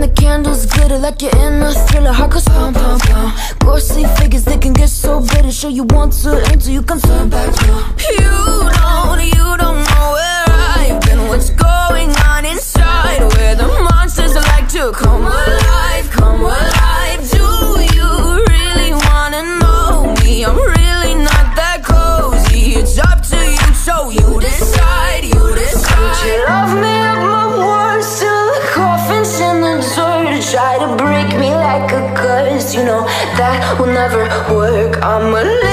the candles glitter like you're in a thriller. Heart goes pum pum pum. Ghostly figures they can get so bitter. Show you want to until you can turn back. You don't, you don't know where I've been. What's going on inside? Where the monsters like to come alive, come alive. Do you really wanna know me? I'm really not that cozy. It's up to you, so you decide, you decide. Try to break me like a curse, you know that will never work. I'm a